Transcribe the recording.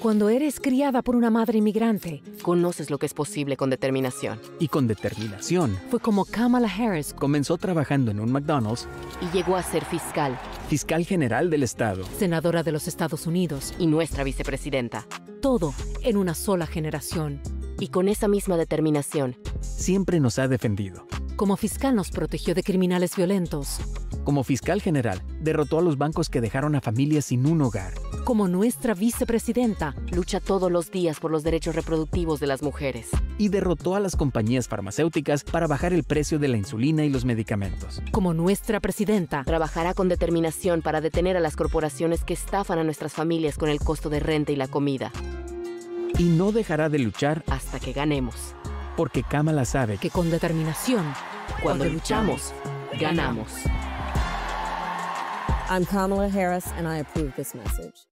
Cuando eres criada por una madre inmigrante, conoces lo que es posible con determinación. Y con determinación, fue como Kamala Harris comenzó trabajando en un McDonald's y llegó a ser fiscal, fiscal general del Estado, senadora de los Estados Unidos y nuestra vicepresidenta. Todo en una sola generación. Y con esa misma determinación, siempre nos ha defendido. Como fiscal nos protegió de criminales violentos. Como fiscal general, derrotó a los bancos que dejaron a familias sin un hogar. Como nuestra vicepresidenta, lucha todos los días por los derechos reproductivos de las mujeres. Y derrotó a las compañías farmacéuticas para bajar el precio de la insulina y los medicamentos. Como nuestra presidenta, trabajará con determinación para detener a las corporaciones que estafan a nuestras familias con el costo de renta y la comida. Y no dejará de luchar hasta que ganemos. Porque Kamala sabe que con determinación, cuando, luchamos, ganamos. I'm Kamala Harris, and I approve this message.